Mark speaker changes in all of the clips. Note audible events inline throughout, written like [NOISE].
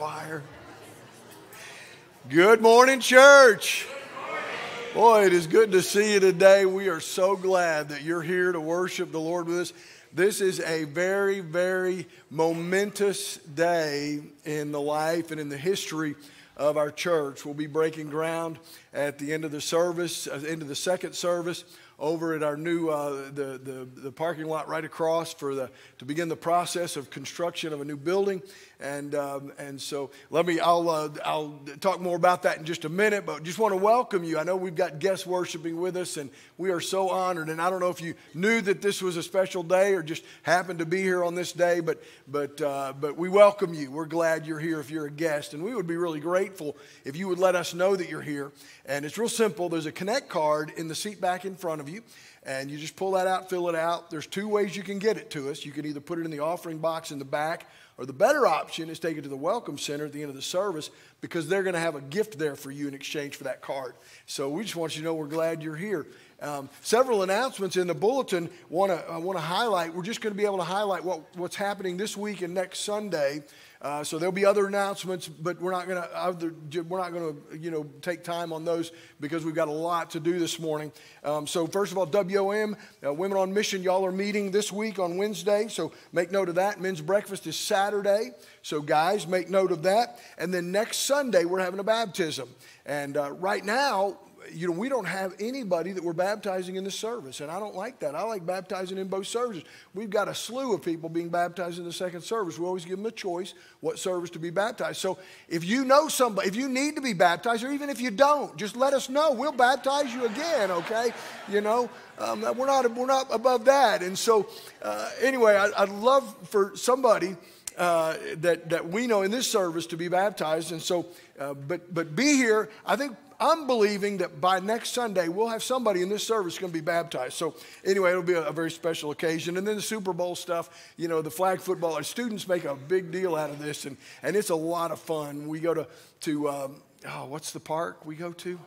Speaker 1: choir. Good morning, church. Boy, it is good to see you today. We are so glad that you're here to worship the Lord with us. This is a very, very momentous day in the life and in the history of our church. We'll be breaking ground at the end of the service, uh, end of the second service over at our new uh, the, the, the parking lot right across for the to begin the process of construction of a new building and um, and so let me I'll uh, I'll talk more about that in just a minute but just want to welcome you. I know we've got guests worshiping with us and we are so honored. And I don't know if you knew that this was a special day or just happened to be here on this day but but uh, but we welcome you. We're glad you're here if you're a guest and we would be really grateful if you would let us know that you're here. And it's real simple. There's a connect card in the seat back in front of you and you just pull that out, fill it out. There's two ways you can get it to us. You can either put it in the offering box in the back, or the better option is take it to the Welcome Center at the end of the service because they're going to have a gift there for you in exchange for that card. So we just want you to know we're glad you're here. Um, several announcements in the bulletin want to I want to highlight. We're just going to be able to highlight what, what's happening this week and next Sunday. Uh, so there'll be other announcements, but we're not going to we're not going to you know take time on those because we've got a lot to do this morning. Um, so first of all, WOM uh, Women on Mission, y'all are meeting this week on Wednesday. So make note of that. Men's breakfast is Saturday. So guys, make note of that. And then next Sunday we're having a baptism. And uh, right now you know, we don't have anybody that we're baptizing in the service, and I don't like that. I like baptizing in both services. We've got a slew of people being baptized in the second service. We always give them a choice what service to be baptized. So if you know somebody, if you need to be baptized, or even if you don't, just let us know. We'll baptize you again, okay? You know, um, we're not we're not above that. And so, uh, anyway, I, would love for somebody. Uh, that, that we know in this service to be baptized. And so, uh, but, but be here. I think I'm believing that by next Sunday, we'll have somebody in this service going to be baptized. So, anyway, it'll be a, a, very special occasion. And then the Super Bowl stuff, you know, the flag football, our students make a big deal out of this, and, and it's a lot of fun. We go to, to um, oh, what's the park we go to?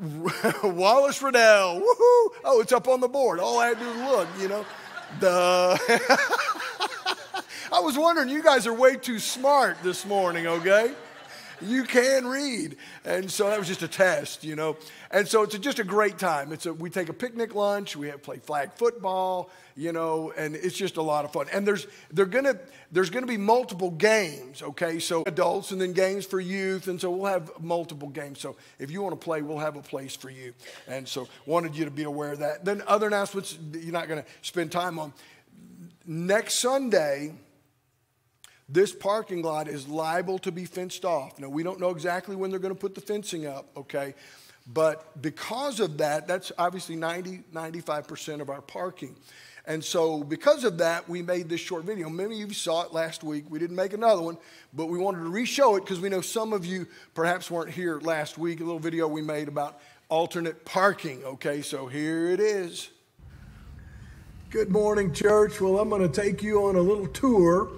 Speaker 1: [LAUGHS] Wallace Riddell. Woohoo! Oh, it's up on the board. All I had to do is look, you know. The [LAUGHS] I was wondering, you guys are way too smart this morning, okay? you can read. And so that was just a test, you know. And so it's a, just a great time. It's a, we take a picnic lunch, we have play flag football, you know, and it's just a lot of fun. And there's they're gonna there's gonna be multiple games, okay? So adults and then games for youth, and so we'll have multiple games. So if you want to play, we'll have a place for you. And so wanted you to be aware of that. Then other announcements you're not gonna spend time on. Next Sunday, this parking lot is liable to be fenced off. Now, we don't know exactly when they're going to put the fencing up, okay? But because of that, that's obviously 90, 95% of our parking. And so, because of that, we made this short video. Many of you saw it last week. We didn't make another one, but we wanted to re show it because we know some of you perhaps weren't here last week. A little video we made about alternate parking. Okay, so here it is. Good morning, church. Well, I'm going to take you on a little tour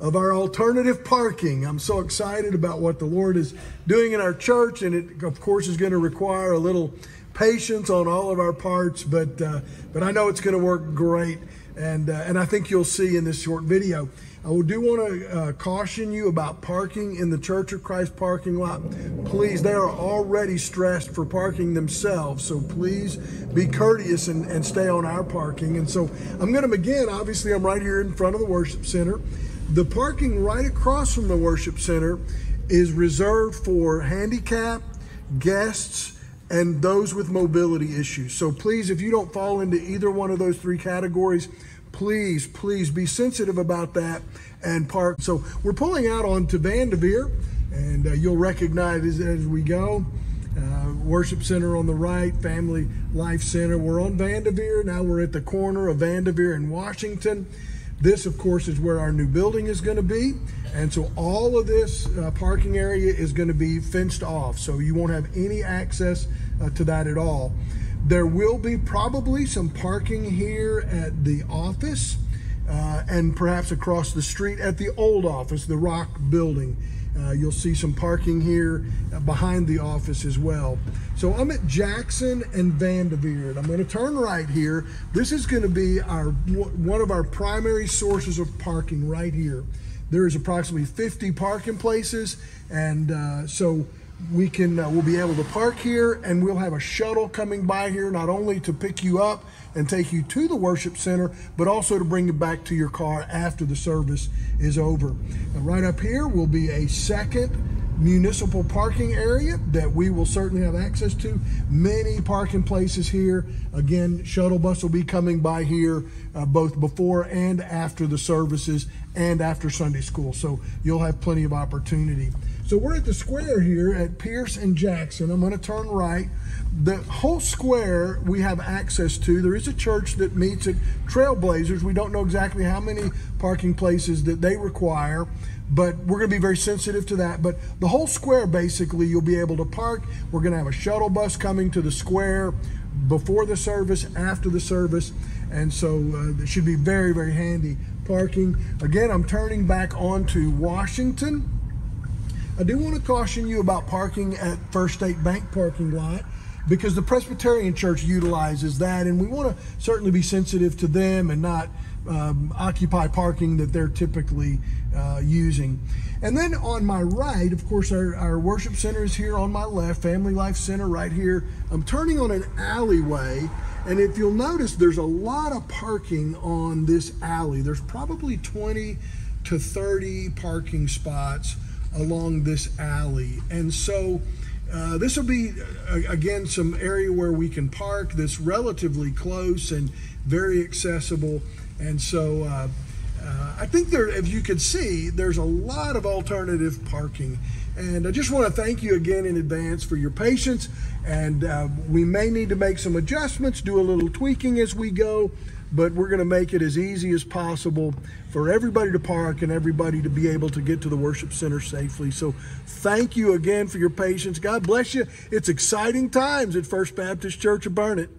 Speaker 1: of our alternative parking. I'm so excited about what the Lord is doing in our church, and it, of course, is going to require a little patience on all of our parts, but, uh, but I know it's going to work great, and, uh, and I think you'll see in this short video. I do want to uh, caution you about parking in the Church of Christ parking lot. Please, they are already stressed for parking themselves, so please be courteous and, and stay on our parking. And so I'm going to begin. Obviously, I'm right here in front of the worship center. The parking right across from the worship center is reserved for handicap, guests, and those with mobility issues. So please, if you don't fall into either one of those three categories, please, please be sensitive about that and park. So we're pulling out onto Vanderveer, and uh, you'll recognize as, as we go. Uh, worship Center on the right, Family Life Center. We're on Vanderveer. Now we're at the corner of Vanderveer and Washington. This, of course, is where our new building is going to be. And so all of this uh, parking area is going to be fenced off. So you won't have any access uh, to that at all. There will be probably some parking here at the office uh, and perhaps across the street at the old office, the Rock building. Uh, you'll see some parking here uh, behind the office as well. So I'm at Jackson and Vanderveer. And I'm going to turn right here. This is going to be our one of our primary sources of parking right here. there is approximately 50 parking places, and uh, so we can uh, we'll be able to park here and we'll have a shuttle coming by here not only to pick you up and take you to the worship center but also to bring you back to your car after the service is over and right up here will be a second municipal parking area that we will certainly have access to. Many parking places here. Again, shuttle bus will be coming by here uh, both before and after the services and after Sunday school. So you'll have plenty of opportunity. So we're at the square here at Pierce and Jackson. I'm going to turn right. The whole square we have access to. There is a church that meets at Trailblazers. We don't know exactly how many parking places that they require but we're going to be very sensitive to that. But the whole square, basically, you'll be able to park. We're going to have a shuttle bus coming to the square before the service, after the service, and so uh, it should be very, very handy parking. Again, I'm turning back onto Washington. I do want to caution you about parking at First State Bank parking lot because the Presbyterian Church utilizes that, and we want to certainly be sensitive to them and not um, occupy parking that they're typically uh, using. And then on my right, of course, our, our worship center is here on my left, Family Life Center right here. I'm turning on an alleyway, and if you'll notice, there's a lot of parking on this alley. There's probably 20 to 30 parking spots along this alley. And so uh, this will be, uh, again, some area where we can park that's relatively close and very accessible. And so uh, uh, I think there, if you can see, there's a lot of alternative parking. And I just want to thank you again in advance for your patience. And uh, we may need to make some adjustments, do a little tweaking as we go, but we're going to make it as easy as possible for everybody to park and everybody to be able to get to the worship center safely. So thank you again for your patience. God bless you. It's exciting times at First Baptist Church of Burnet.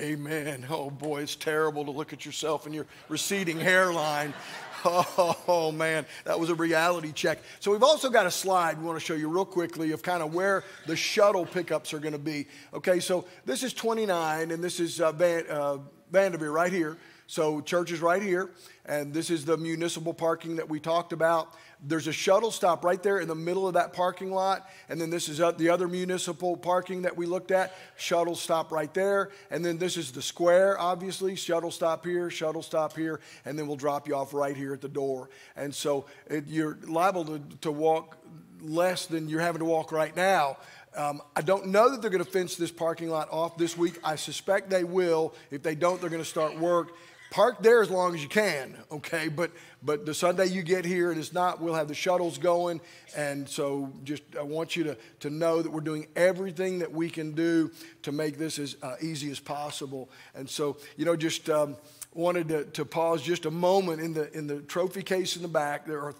Speaker 1: Amen. Oh boy, it's terrible to look at yourself and your receding hairline. [LAUGHS] Oh man, that was a reality check. So we've also got a slide we want to show you real quickly of kind of where the shuttle pickups are going to be. Okay, so this is 29 and this is uh, Van, uh, Vanderveer right here. So church is right here, and this is the municipal parking that we talked about. There's a shuttle stop right there in the middle of that parking lot. And then this is the other municipal parking that we looked at. Shuttle stop right there. And then this is the square, obviously. Shuttle stop here, shuttle stop here. And then we'll drop you off right here at the door. And so it, you're liable to, to walk less than you're having to walk right now. Um, I don't know that they're going to fence this parking lot off this week. I suspect they will. If they don't, they're going to start work park there as long as you can, okay? But but the Sunday you get here and it's not, we'll have the shuttles going. And so just I want you to, to know that we're doing everything that we can do to make this as uh, easy as possible. And so, you know, just um, wanted to, to pause just a moment in the in the trophy case in the back. There are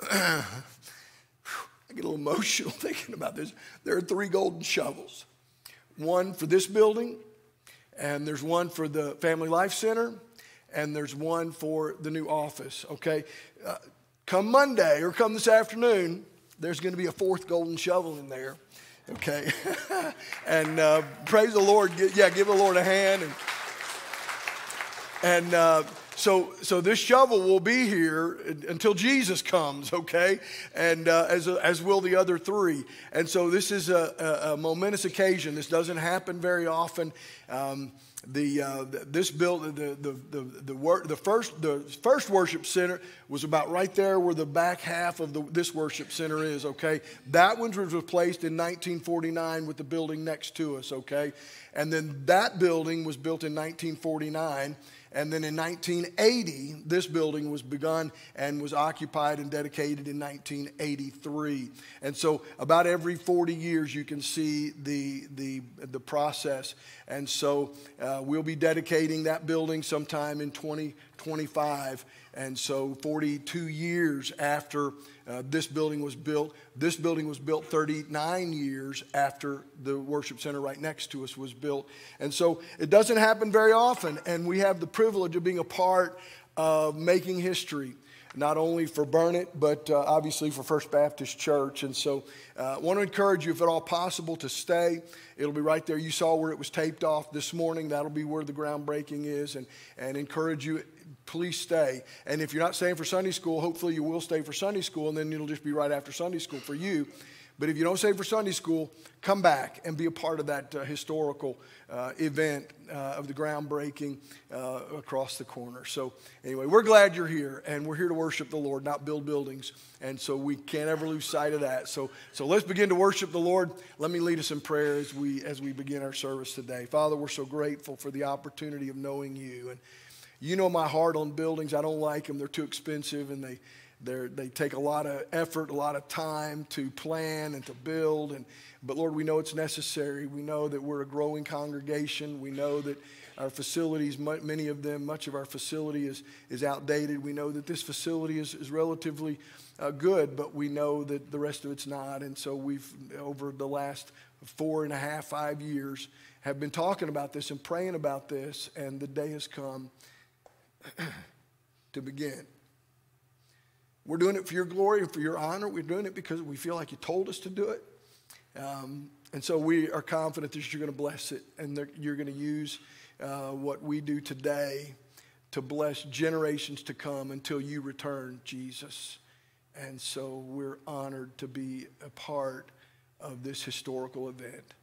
Speaker 1: [CLEARS THROAT] I get a little emotional [LAUGHS] thinking about this. There are three golden shovels. One for this building, and there's one for the Family Life Center, and there's one for the new office, okay? Uh, come Monday or come this afternoon, there's going to be a fourth golden shovel in there, okay? [LAUGHS] and uh, praise the Lord. Yeah, give the Lord a hand. And, and uh, so, so this shovel will be here until Jesus comes, okay? And uh, as, as will the other three. And so this is a, a, a momentous occasion. This doesn't happen very often. Um, the, uh, this building, the, the, the, the, wor- the, first, the first worship center was about right there where the back half of the, this worship center is, okay? That one was replaced in 1949 with the building next to us, okay? And then that building was built in 1949. And then in 1980, this building was begun and was occupied and dedicated in 1983. And so, about every 40 years, you can see the, the, the process. And so, uh, we'll be dedicating that building sometime in 2025. And so, 42 years after uh, this building was built, this building was built 39 years after the worship center right next to us was built. And so, it doesn't happen very often. And we have the privilege of being a part of making history not only for Burnet, but uh, obviously for First Baptist Church. And so I uh, want to encourage you, if at all possible, to stay. It'll be right there. You saw where it was taped off this morning. That'll be where the groundbreaking is. And, and encourage you please stay. And if you're not staying for Sunday school, hopefully you will stay for Sunday school, and then it'll just be right after Sunday school for you. But if you don't stay for Sunday school, come back and be a part of that uh, historical uh, event uh, of the groundbreaking uh, across the corner. So, anyway, we're glad you're here, and we're here to worship the Lord, not build buildings. And so we can't ever lose sight of that. So, so let's begin to worship the Lord. Let me lead us in prayer as we as we begin our service today. Father, we're so grateful for the opportunity of knowing you and. You know my heart on buildings. I don't like them. They're too expensive and they, they take a lot of effort, a lot of time to plan and to build. And, but Lord, we know it's necessary. We know that we're a growing congregation. We know that our facilities, many of them, much of our facility is, is outdated. We know that this facility is, is relatively uh, good, but we know that the rest of it's not. And so we've, over the last four and a half, five years, have been talking about this and praying about this, and the day has come [CLEARS THROAT] to begin. We're doing it for your glory and for your honor. We're doing it because we feel like you told us to do it. Um, and so we are confident that you're going to bless it and that you're going to use uh, what we do today to bless generations to come until you return, Jesus. And so we're honored to be a part of this historical event.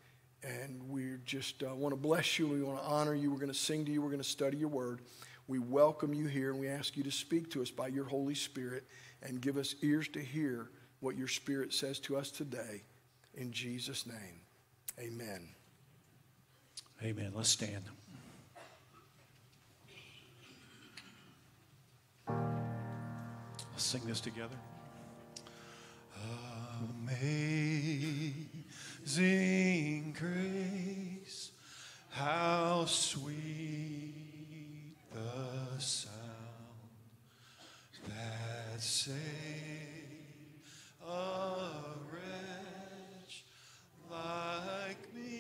Speaker 1: And we just uh, want to bless you. We want to honor you. We're going to sing to you. We're going to study your word. We welcome you here and we ask you to speak to us by your Holy Spirit and give us ears to hear what your Spirit says to us today. In Jesus' name, amen.
Speaker 2: Amen. Let's stand. Let's sing this together. Amazing grace, how sweet the sound that saved a wretch like me.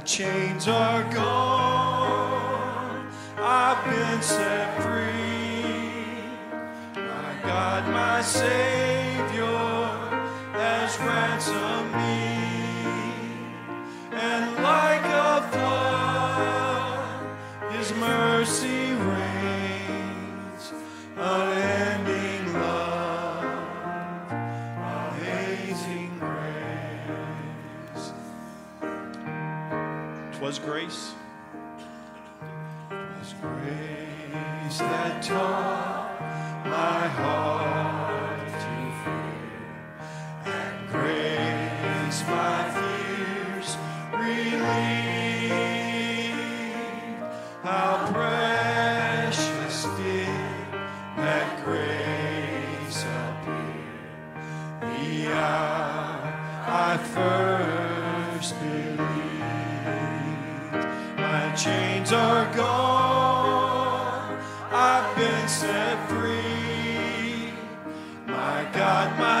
Speaker 2: My chains are gone. I've been set free. My God, my Savior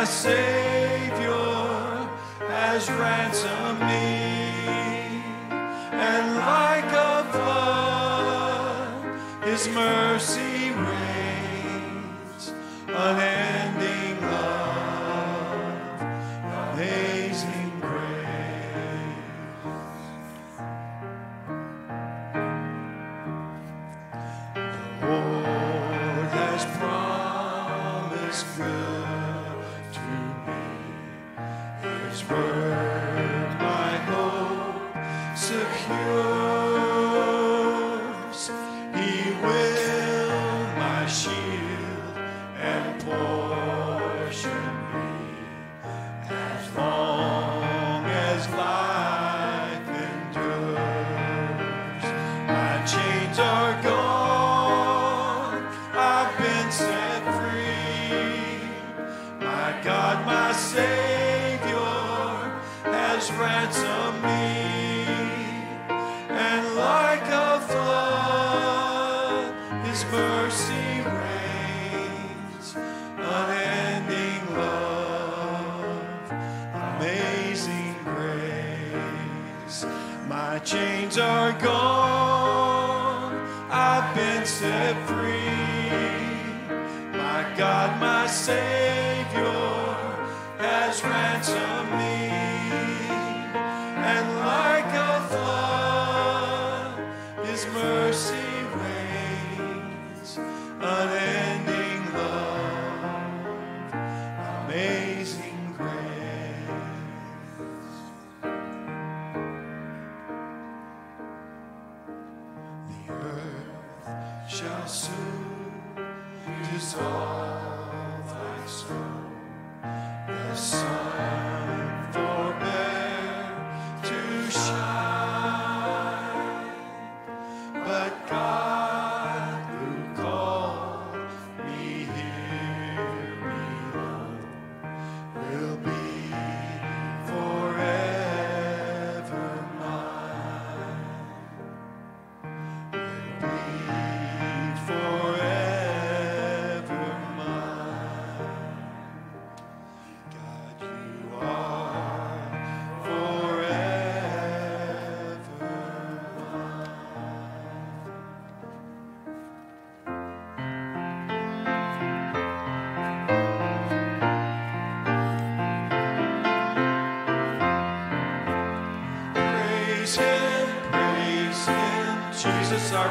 Speaker 2: my Savior has ransomed me. And like a flood, His mercy more.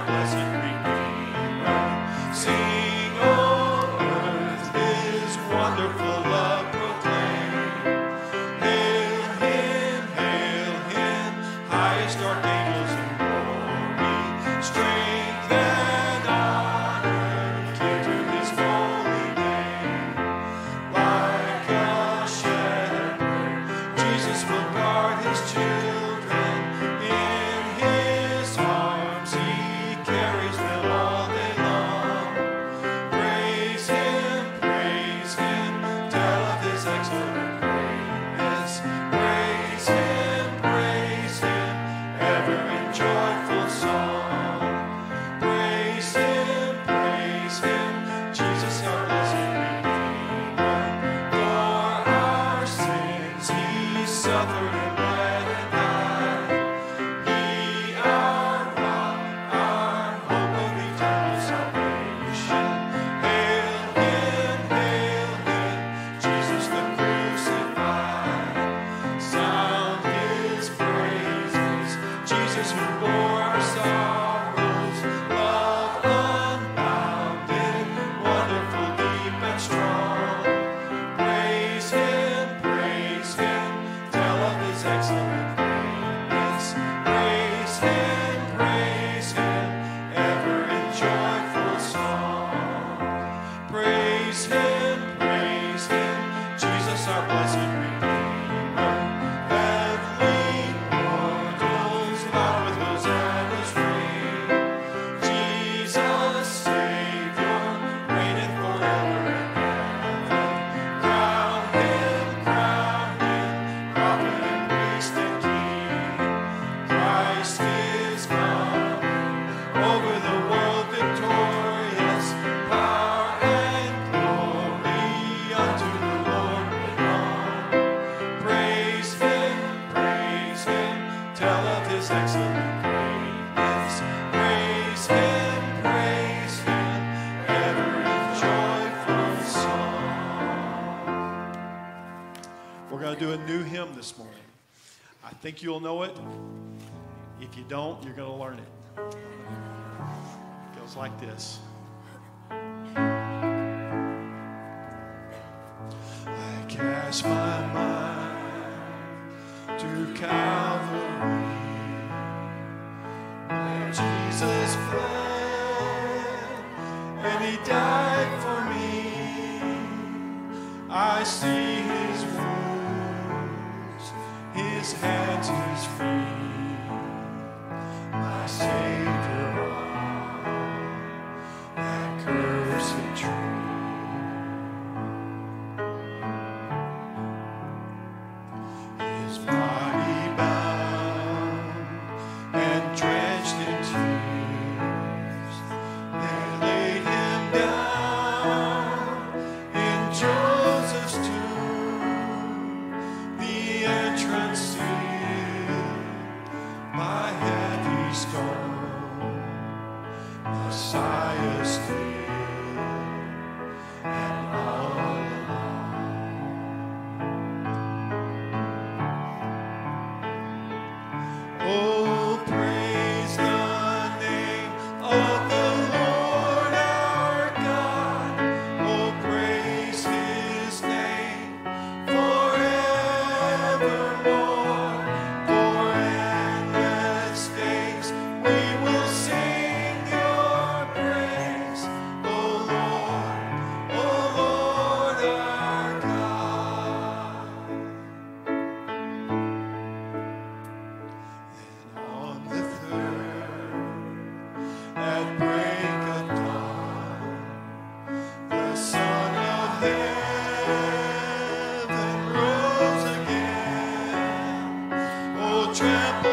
Speaker 2: blessed Redeemer, see. tell of his excellent greatness. Praise him, praise him, ever joyful song. We're going to do a new hymn this morning. I think you'll know it. If you don't, you're going to learn it. It goes like this. I cast my mind to Calvary, where Jesus fled and he died for me. I see his wounds, his hands. trample.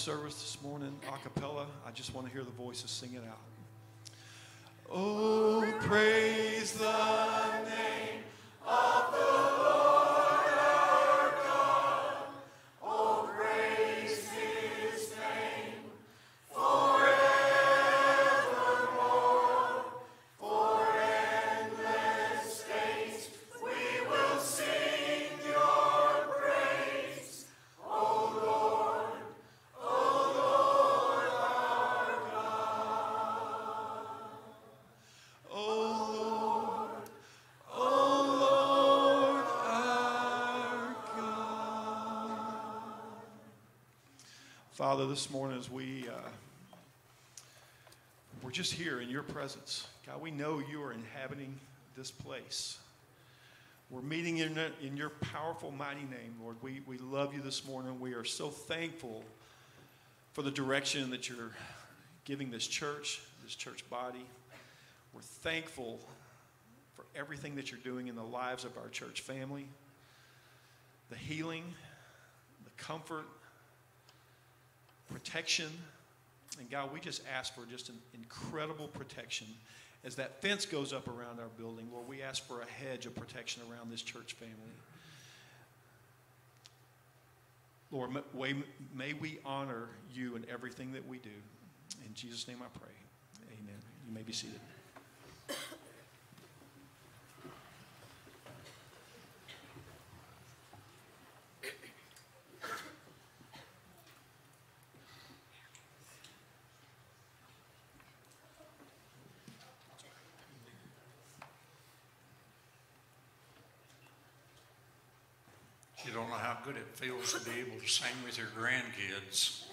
Speaker 2: Service this morning, a cappella, I just want to hear the voices sing it out. Oh, praise the Father, this morning as we uh, we're just here in your presence, God, we know you are inhabiting this place. We're meeting in, in your powerful, mighty name, Lord. We, we love you this morning. We are so thankful for the direction that you're giving this church, this church body. We're thankful for everything that you're doing in the lives of our church family, the healing, the comfort, protection. And God, we just ask for just an incredible protection as that fence goes up around our building. Lord, we ask for a hedge of protection around this church family. Lord, may, may we honor you in everything that we do. In Jesus' name I pray. Amen. You may be seated.
Speaker 3: You don't know how good it feels to be able to sing with your grandkids.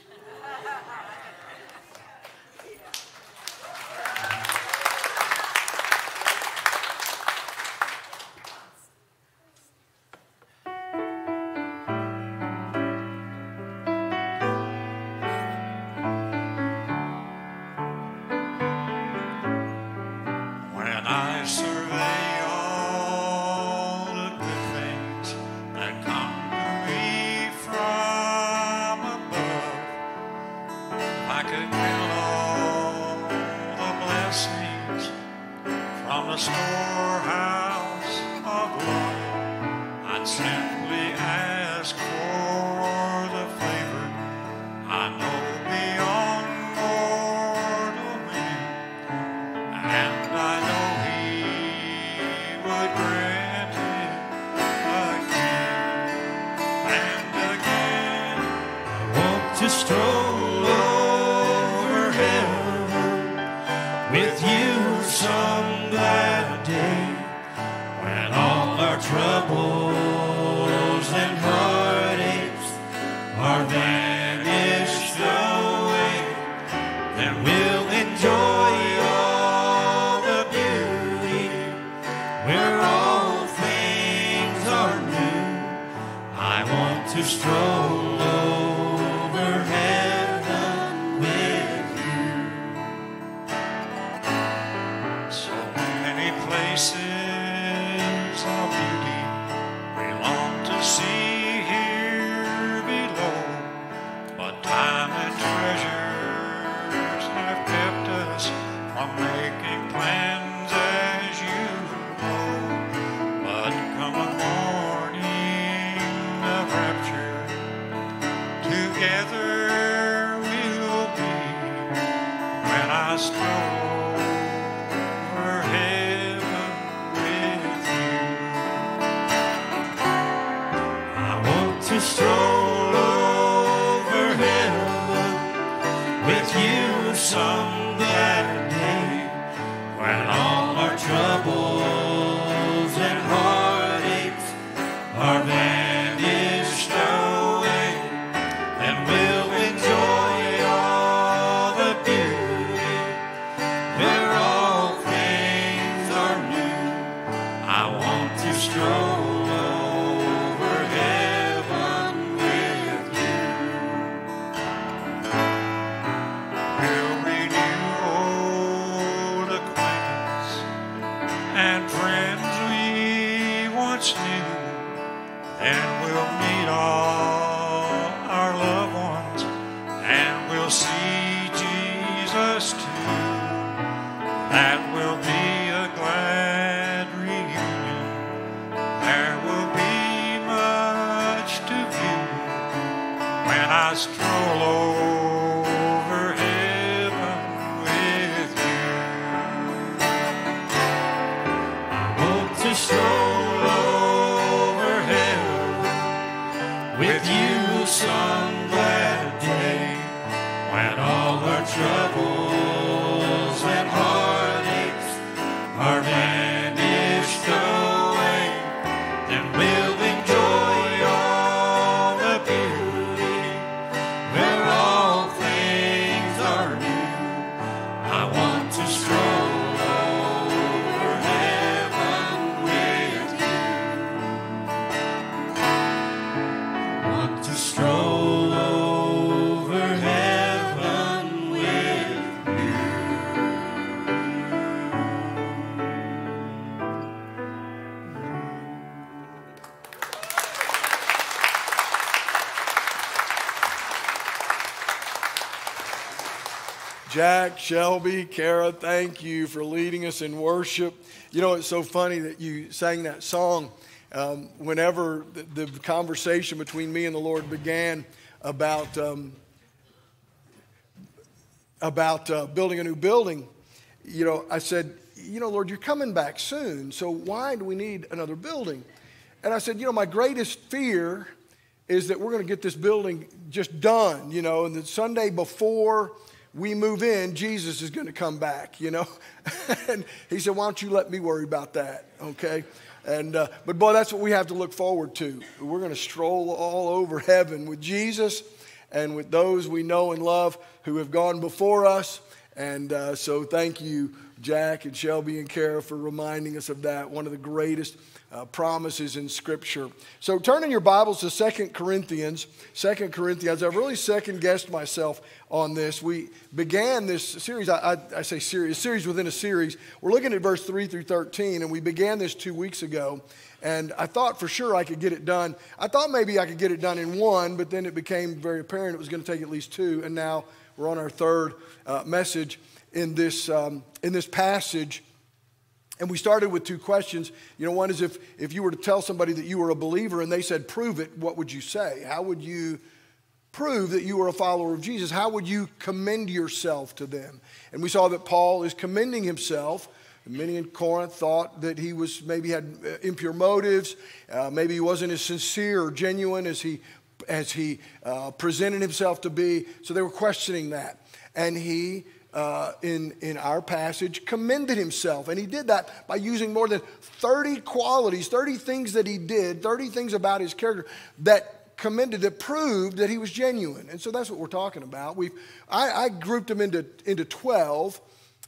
Speaker 3: stroll over heaven with you some.
Speaker 1: Jack, Shelby, Kara, thank you for leading us in worship. You know, it's so funny that you sang that song. Um, whenever the, the conversation between me and the Lord began about, um, about uh, building a new building, you know, I said, you know, Lord, you're coming back soon, so why do we need another building? And I said, you know, my greatest fear is that we're going to get this building just done, you know, and the Sunday before we move in, Jesus is going to come back, you know. [LAUGHS] and he said, why don't you let me worry about that, okay? And uh, but boy, that's what we have to look forward to. We're going to stroll all over heaven with Jesus and with those we know and love who have gone before us. And uh, so, thank you, Jack and Shelby and Kara, for reminding us of that. One of the greatest uh, promises in Scripture. So, turn in your Bibles to Second Corinthians. Second Corinthians. I've really second guessed myself on this. We began this series, I, I, I say series, series within a series. We're looking at verse 3 through 13, and we began this two weeks ago. And I thought for sure I could get it done. I thought maybe I could get it done in one, but then it became very apparent it was going to take at least two. And now we're on our third uh, message in this, um, in this passage. And we started with two questions. You know, one is if, if you were to tell somebody that you were a believer and they said, prove it, what would you say? How would you prove that you were a follower of Jesus? How would you commend yourself to them? And we saw that Paul is commending himself. Many in Corinth thought that he was maybe had uh, impure motives, uh, maybe he wasn't as sincere or genuine as he as he uh, presented himself to be. So they were questioning that, and he. Uh, in, in our passage, commended himself. And he did that by using more than 30 qualities, 30 things that he did, 30 things about his character that commended, that proved that he was genuine. And so that's what we're talking about. We've, I, I grouped them into, into 12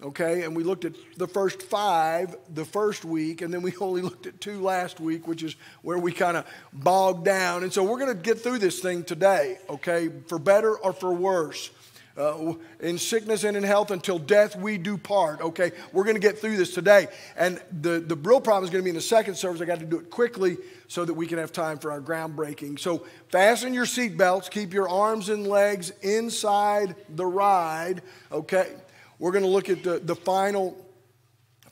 Speaker 1: okay? And we looked at the first five the first week, and then we [LAUGHS] only looked at two last week, which is where we kind of bogged down. And so we're going to get through this thing today, okay? For better or for worse. Uh, in sickness and in health until death we do part okay? We're going to get through this today. And the, the real problem is going to be in the second service i got to do it quickly so that we can have time for our groundbreaking. So fasten your seatbelts keep your arms and legs inside the ride okay? We're going to look at the, the final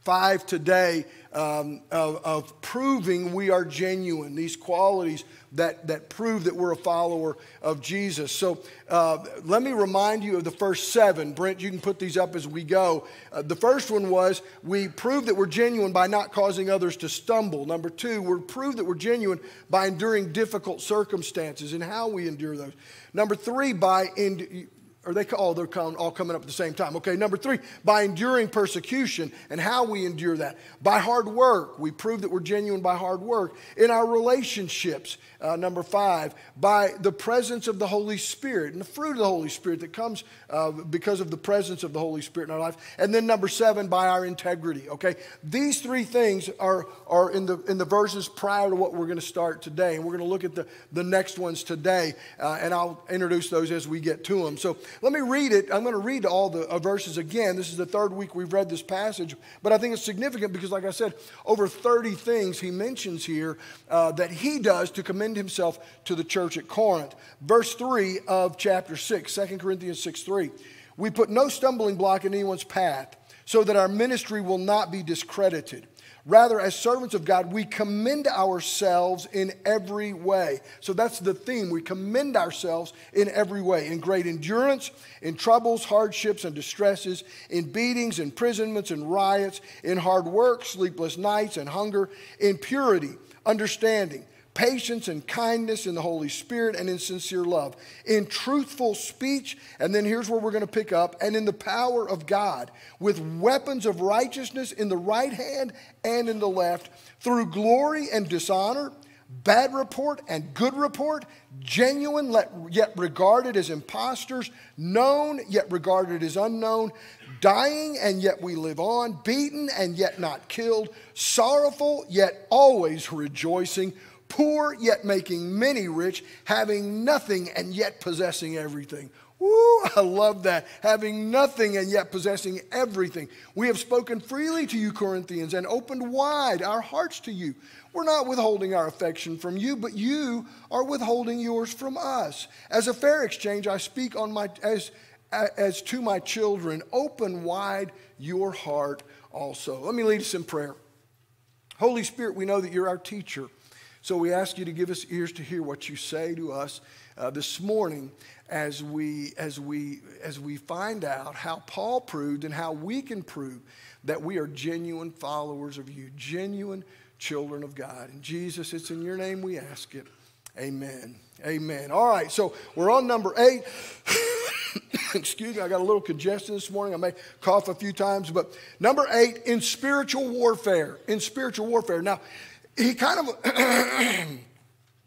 Speaker 1: five today um, of, of proving we are genuine, these qualities that, that prove that we're a follower of Jesus. So uh, let me remind you of the first seven. Brent, you can put these up as we go. Uh, the first one was we prove that we're genuine by not causing others to stumble. Number two, we're prove that we're genuine by enduring difficult circumstances and how we endure those. Number three, by or they all they're all coming up at the same time. Okay, number three, by enduring persecution and how we endure that. By hard work, we prove that we're genuine by hard work. In our relationships, uh, number five, by the presence of the Holy Spirit and the fruit of the Holy Spirit that comes uh, because of the presence of the Holy Spirit in our life. And then number seven, by our integrity. Okay, these three things are, are in, the, in the verses prior to what we're going to start today. And we're going to look at the, the next ones today, uh, and I'll introduce those as we get to them. So let me read it. I'm going to read all the uh, verses again. This is the third week we've read this passage, but I think it's significant because, like I said, over 30 things he mentions here uh, that he does to commend himself to the church at Corinth. Verse 3 of chapter 6, 2 Corinthians 6 3. We put no stumbling block in anyone's path so that our ministry will not be discredited. Rather, as servants of God, we commend ourselves in every way. So that's the theme. We commend ourselves in every way in great endurance, in troubles, hardships, and distresses, in beatings, imprisonments, and riots, in hard work, sleepless nights, and hunger, in purity, understanding patience and kindness in the Holy Spirit and in sincere love, in truthful speech, and then here's where we're going to pick up, and in the power of God, with weapons of righteousness in the right hand and in the left, through glory and dishonor, bad report and good report, genuine yet regarded as impostors, known yet regarded as unknown, dying and yet we live on, beaten and yet not killed, sorrowful yet always rejoicing poor yet making many rich, having nothing and yet possessing everything. Woo, I love that. Having nothing and yet possessing everything. We have spoken freely to you, Corinthians, and opened wide our hearts to you. We're not withholding our affection from you, but you are withholding yours from us. As a fair exchange, I speak on my as as to my children, open wide your heart also. Let me lead us in prayer. Holy Spirit, we know that you're our teacher. So we ask you to give us ears to hear what you say to us uh, this morning as we, as, we, as we find out how Paul proved and how we can prove that we are genuine followers of you, genuine children of God. And Jesus, it's in your name we ask it. Amen. Amen. All right, so we're on number eight. [COUGHS] Excuse me, I got a little congestion this morning. I may cough a few times, but number eight, in spiritual warfare. In spiritual warfare. Now, he kind of [CLEARS THROAT]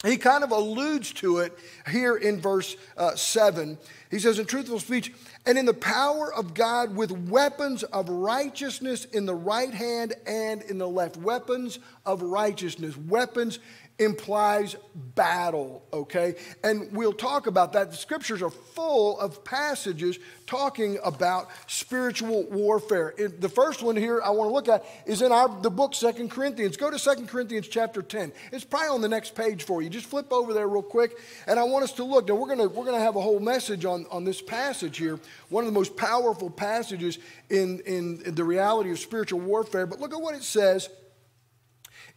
Speaker 1: he kind of alludes to it here in verse uh, 7 he says in truthful speech and in the power of god with weapons of righteousness in the right hand and in the left. Weapons of righteousness. Weapons implies battle, okay? And we'll talk about that. The scriptures are full of passages talking about spiritual warfare. the first one here I want to look at is in our the book Second Corinthians. Go to Second Corinthians chapter 10. It's probably on the next page for you. Just flip over there real quick. And I want us to look. Now we're gonna we're gonna have a whole message on, on this passage here, one of the most powerful passages in, in, in the reality of spiritual warfare. But look at what it says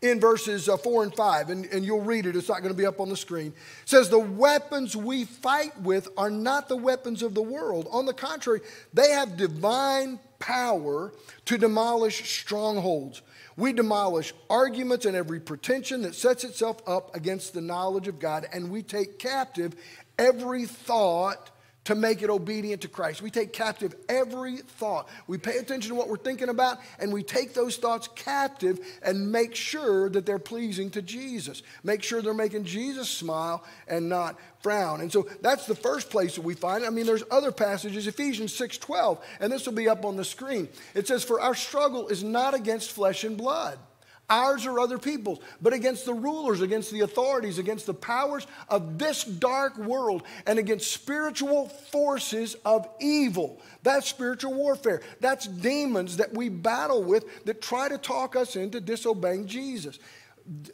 Speaker 1: in verses uh, 4 and 5, and, and you'll read it, it's not going to be up on the screen. It says, The weapons we fight with are not the weapons of the world. On the contrary, they have divine power to demolish strongholds. We demolish arguments and every pretension that sets itself up against the knowledge of God, and we take captive every thought to make it obedient to Christ. We take captive every thought. We pay attention to what we're thinking about and we take those thoughts captive and make sure that they're pleasing to Jesus. Make sure they're making Jesus smile and not frown. And so that's the first place that we find. I mean, there's other passages, Ephesians 6:12, and this will be up on the screen. It says, "For our struggle is not against flesh and blood." Ours or other people's, but against the rulers, against the authorities, against the powers of this dark world, and against spiritual forces of evil. That's spiritual warfare. That's demons that we battle with that try to talk us into disobeying Jesus.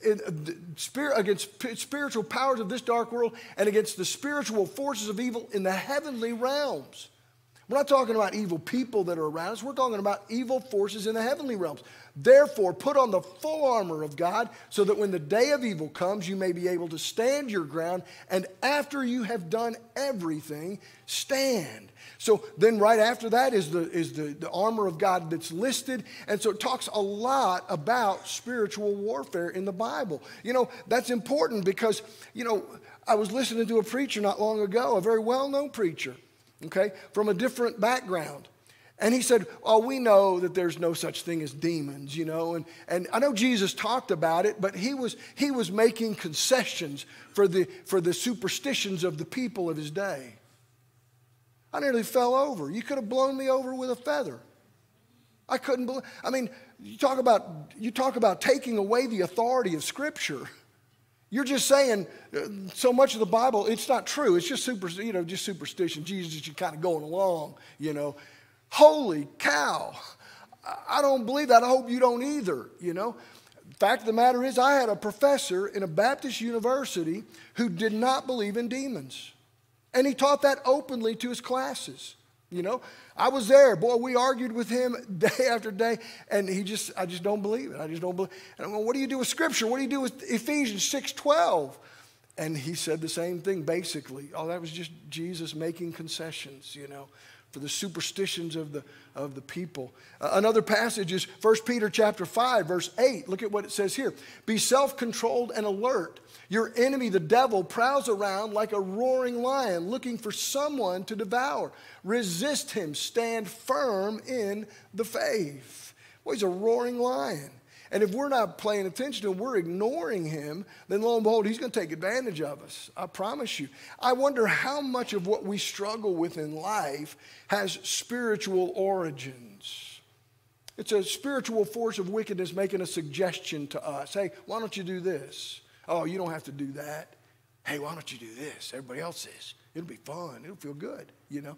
Speaker 1: Uh, against spiritual powers of this dark world and against the spiritual forces of evil in the heavenly realms. We're not talking about evil people that are around us. We're talking about evil forces in the heavenly realms. Therefore, put on the full armor of God so that when the day of evil comes, you may be able to stand your ground. And after you have done everything, stand. So then, right after that is the, is the, the armor of God that's listed. And so it talks a lot about spiritual warfare in the Bible. You know, that's important because, you know, I was listening to a preacher not long ago, a very well known preacher. Okay, from a different background. And he said, Oh, we know that there's no such thing as demons, you know. And, and I know Jesus talked about it, but he was, he was making concessions for the, for the superstitions of the people of his day. I nearly fell over. You could have blown me over with a feather. I couldn't believe. I mean, you talk about you talk about taking away the authority of Scripture. [LAUGHS] You're just saying uh, so much of the Bible. It's not true. It's just super, you know, just superstition. Jesus is just kind of going along, you know. Holy cow! I don't believe that. I hope you don't either. You know. Fact of the matter is, I had a professor in a Baptist university who did not believe in demons. And he taught that openly to his classes. You know, I was there. Boy, we argued with him [LAUGHS] day after day, and he just, I just don't believe it. I just don't believe. And I'm going, what do you do with Scripture? What do you do with Ephesians six six twelve? And he said the same thing basically. Oh, that was just Jesus making concessions. You know, for the superstitions of the, of the people. Uh, another passage is 1 Peter chapter 5, verse 8. Look at what it says here. Be self-controlled and alert. Your enemy, the devil, prowls around like a roaring lion looking for someone to devour. Resist him. Stand firm in the faith. Well, he's a roaring lion. And if we're not paying attention to him, we're ignoring him, then lo and behold, he's going to take advantage of us. I promise you. I wonder how much of what we struggle with in life has spiritual origins. It's a spiritual force of wickedness making a suggestion to us. Hey, why don't you do this? Oh, you don't have to do that. Hey, why don't you do this? Everybody else is. It'll be fun. It'll feel good, you know.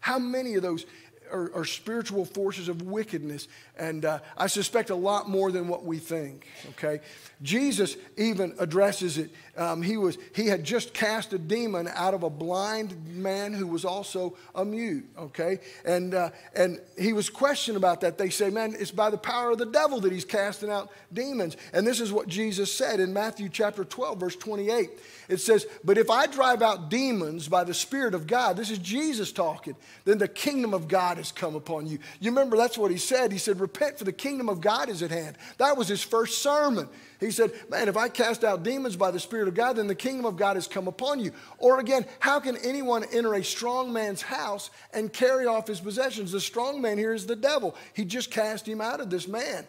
Speaker 1: How many of those are, are spiritual forces of wickedness. And uh, I suspect a lot more than what we think, okay? Jesus even addresses it. Um, he, was, he had just cast a demon out of a blind man who was also a mute, okay? And, uh, and he was questioned about that. They say, man, it's by the power of the devil that he's casting out demons. And this is what Jesus said in Matthew chapter 12, verse 28. It says, But if I drive out demons by the Spirit of God, this is Jesus talking, then the kingdom of God has come upon you. You remember that's what he said. He said, Repent, for the kingdom of God is at hand. That was his first sermon. He said, Man, if I cast out demons by the Spirit of God, then the kingdom of God has come upon you. Or again, how can anyone enter a strong man's house and carry off his possessions? The strong man here is the devil. He just cast him out of this man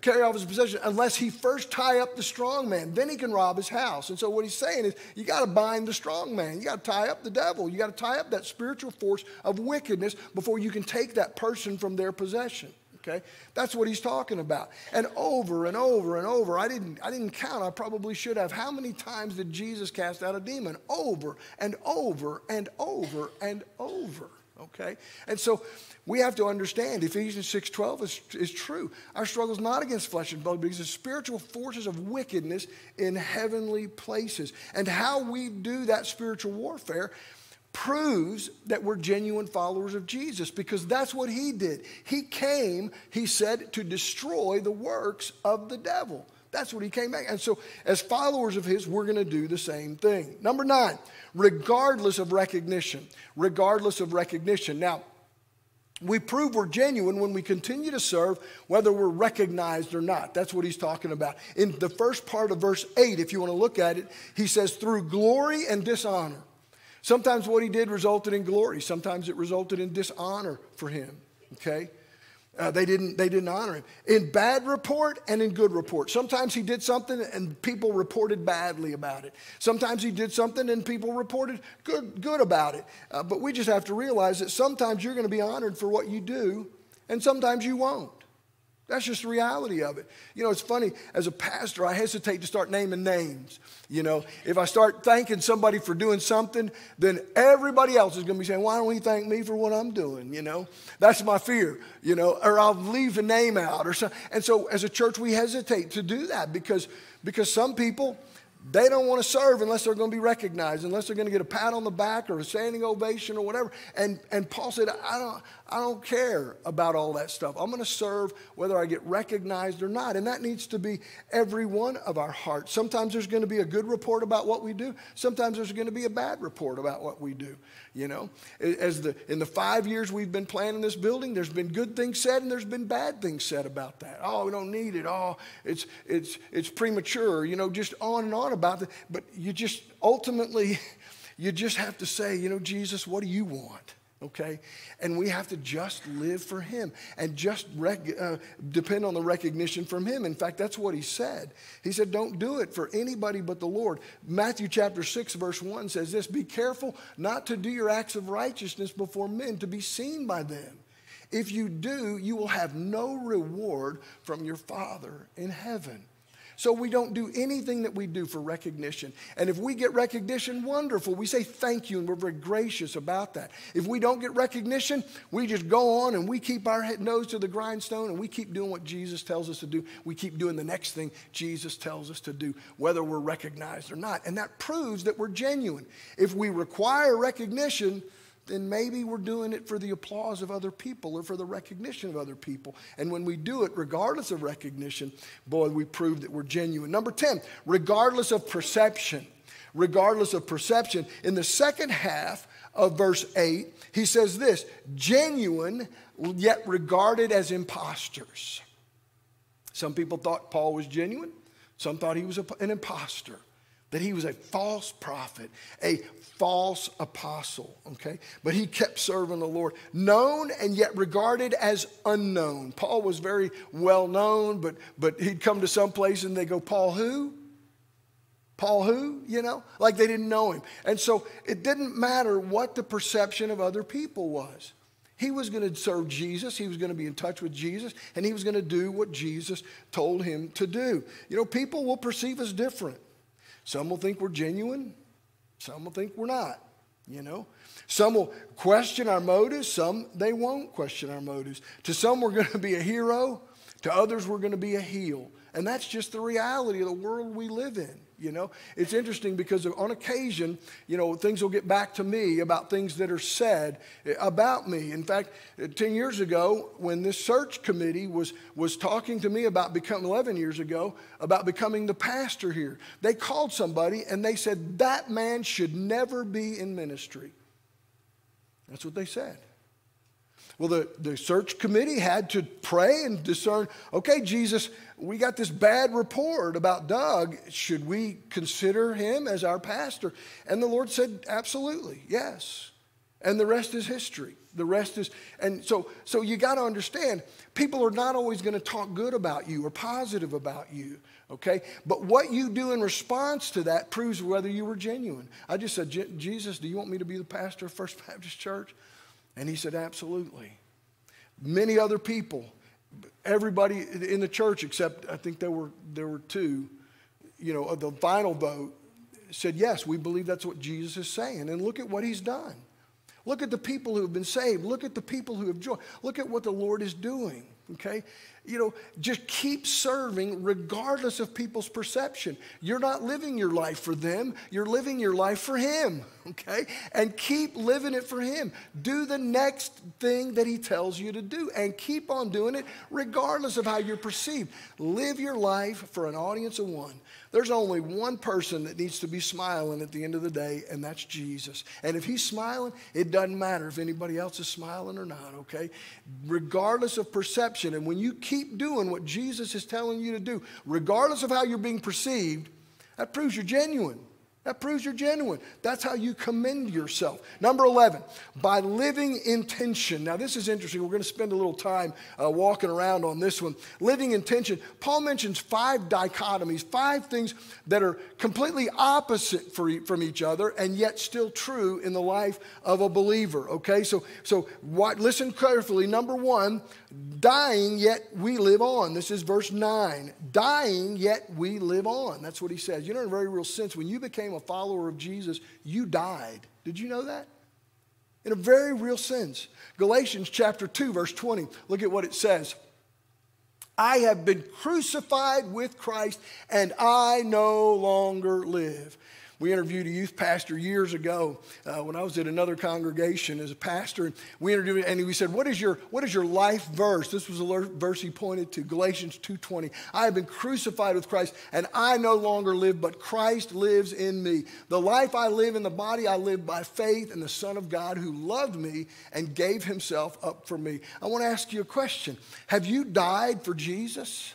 Speaker 1: carry off his possession unless he first tie up the strong man. Then he can rob his house. And so what he's saying is you got to bind the strong man. You got to tie up the devil. You got to tie up that spiritual force of wickedness before you can take that person from their possession. Okay? That's what he's talking about. And over and over and over, I didn't, I didn't count, I probably should have. How many times did Jesus cast out a demon? Over and over and over and over. Okay? And so we have to understand Ephesians 6:12 is, is true. Our struggle is not against flesh and blood, but against spiritual forces of wickedness in heavenly places. And how we do that spiritual warfare proves that we're genuine followers of Jesus because that's what he did. He came, he said, to destroy the works of the devil. That's what he came back. And so, as followers of his, we're going to do the same thing. Number nine, regardless of recognition. Regardless of recognition. Now, we prove we're genuine when we continue to serve, whether we're recognized or not. That's what he's talking about. In the first part of verse 8, if you want to look at it, he says, through glory and dishonor. Sometimes what he did resulted in glory, sometimes it resulted in dishonor for him. Okay? Uh, they, didn't, they didn't honor him. In bad report and in good report. Sometimes he did something and people reported badly about it. Sometimes he did something and people reported good, good about it. Uh, but we just have to realize that sometimes you're going to be honored for what you do and sometimes you won't. That's just the reality of it. You know, it's funny, as a pastor, I hesitate to start naming names. You know, if I start thanking somebody for doing something, then everybody else is going to be saying, why don't he thank me for what I'm doing? You know, that's my fear, you know, or I'll leave the name out or something. And so as a church, we hesitate to do that because, because some people, they don't want to serve unless they're going to be recognized, unless they're going to get a pat on the back or a standing ovation or whatever. And, and Paul said, I don't, I don't care about all that stuff. I'm going to serve whether I get recognized or not. And that needs to be every one of our hearts. Sometimes there's going to be a good report about what we do, sometimes there's going to be a bad report about what we do. You know, as the, in the five years we've been planning this building, there's been good things said and there's been bad things said about that. Oh, we don't need it. Oh, it's, it's, it's premature, you know, just on and on about it. But you just ultimately, [LAUGHS] You just have to say, you know, Jesus, what do you want? Okay? And we have to just live for Him and just rec- uh, depend on the recognition from Him. In fact, that's what He said. He said, Don't do it for anybody but the Lord. Matthew chapter 6, verse 1 says this Be careful not to do your acts of righteousness before men to be seen by them. If you do, you will have no reward from your Father in heaven. So we don't do anything that we do for recognition. And if we get recognition, wonderful. We say thank you and we're very gracious about that. If we don't get recognition, we just go on and we keep our nose to the grindstone and we keep doing what Jesus tells us to do. We keep doing the next thing Jesus tells us to do, whether we're recognized or not. And that proves that we're genuine. If we require recognition, then maybe we're doing it for the applause of other people or for the recognition of other people. And when we do it, regardless of recognition, boy, we prove that we're genuine. Number 10, regardless of perception. Regardless of perception. In the second half of verse 8, he says this genuine, yet regarded as impostors. Some people thought Paul was genuine, some thought he was an impostor that he was a false prophet, a false apostle, okay? But he kept serving the Lord, known and yet regarded as unknown. Paul was very well known, but, but he'd come to some place and they go, Paul who? Paul who? You know, like they didn't know him. And so it didn't matter what the perception of other people was. He was going to serve Jesus. He was going to be in touch with Jesus, and he was going to do what Jesus told him to do. You know, people will perceive us different. Some will think we're genuine, some will think we're not, you know. Some will question our motives, some they won't question our motives. To some, we're going to be a hero, to others, we're going to be a heel. And that's just the reality of the world we live in. You know, it's interesting because on occasion, you know, things will get back to me about things that are said about me. In fact, 10 years ago, when this search committee was, was talking to me about becoming, 11 years ago, about becoming the pastor here, they called somebody and they said, that man should never be in ministry. That's what they said. Well, the, the search committee had to pray and discern okay, Jesus, we got this bad report about Doug. Should we consider him as our pastor? And the Lord said, absolutely, yes. And the rest is history. The rest is, and so, so you got to understand, people are not always going to talk good about you or positive about you, okay? But what you do in response to that proves whether you were genuine. I just said, Jesus, do you want me to be the pastor of First Baptist Church? And he said, absolutely. Many other people everybody in the church, except I think there were, there were two, you know, of the final vote said, yes, we believe that's what Jesus is saying. And look at what he's done. Look at the people who have been saved. Look at the people who have joined. Look at what the Lord is doing. Okay? You know, just keep serving regardless of people's perception. You're not living your life for them, you're living your life for Him. [LAUGHS] Okay? And keep living it for Him. Do the next thing that He tells you to do and keep on doing it regardless of how you're perceived. Live your life for an audience of one. There's only one person that needs to be smiling at the end of the day, and that's Jesus. And if he's smiling, it doesn't matter if anybody else is smiling or not, okay? Regardless of perception. And when you keep doing what Jesus is telling you to do, regardless of how you're being perceived, that proves you're genuine. That proves you're genuine. That's how you commend yourself. Number 11, by living intention. Now, this is interesting. We're going to spend a little time uh, walking around on this one. Living intention. Paul mentions five dichotomies, five things that are completely opposite for, from each other and yet still true in the life of a believer. Okay, so, so what, listen carefully. Number one, dying yet we live on. This is verse 9. Dying yet we live on. That's what he says. You know, in a very real sense, when you became a follower of Jesus, you died. Did you know that? In a very real sense. Galatians chapter 2, verse 20. Look at what it says. I have been crucified with Christ, and I no longer live. We interviewed a youth pastor years ago uh, when I was at another congregation as a pastor. And we interviewed, and we said, "What is your what is your life verse?" This was a verse he pointed to, Galatians two twenty. I have been crucified with Christ, and I no longer live, but Christ lives in me. The life I live in the body, I live by faith in the Son of God who loved me and gave Himself up for me. I want to ask you a question: Have you died for Jesus?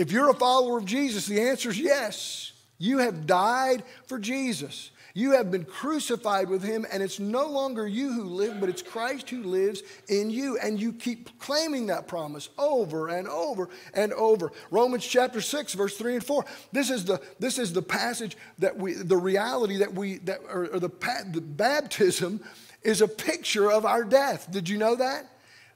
Speaker 1: If you're a follower of Jesus, the answer is yes. You have died for Jesus. You have been crucified with him, and it's no longer you who live, but it's Christ who lives in you. And you keep claiming that promise over and over and over. Romans chapter 6, verse 3 and 4. This is the, this is the passage that we, the reality that we, that, or, or the, the baptism is a picture of our death. Did you know that?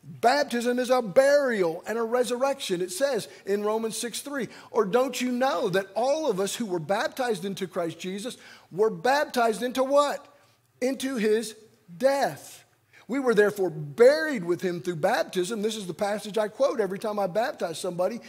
Speaker 1: Baptism is a burial and a resurrection, it says in Romans 6 3. Or don't you know that all of us who were baptized into Christ Jesus were baptized into what? Into his death. We were therefore buried with him through baptism. This is the passage I quote every time I baptize somebody.